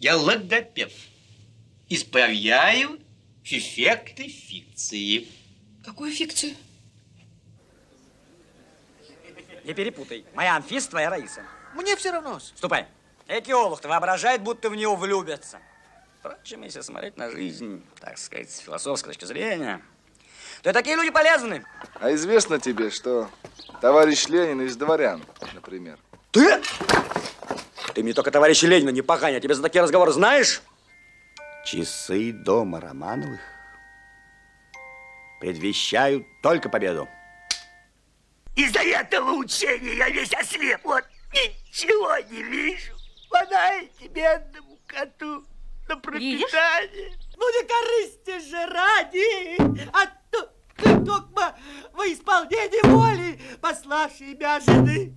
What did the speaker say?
Я логопед. Исправляю эффекты фикции. Какую фикцию? Не перепутай. Моя Анфиса, твоя Раиса. Мне все равно. Ступай. Эти олух-то воображает, будто в нее влюбятся. Впрочем, если смотреть на жизнь, так сказать, с философской точки зрения, то и такие люди полезны. А известно тебе, что товарищ Ленин из дворян, например. Ты? Ты мне только товарища Ленина не погань, а тебе за такие разговоры знаешь? Часы дома Романовых предвещают только победу. Из-за этого учения я весь ослеп. Вот ничего не вижу. Подайте бедному коту на пропитание. Ну, не корысти же ради, а то только во исполнении воли пославшей меня жены.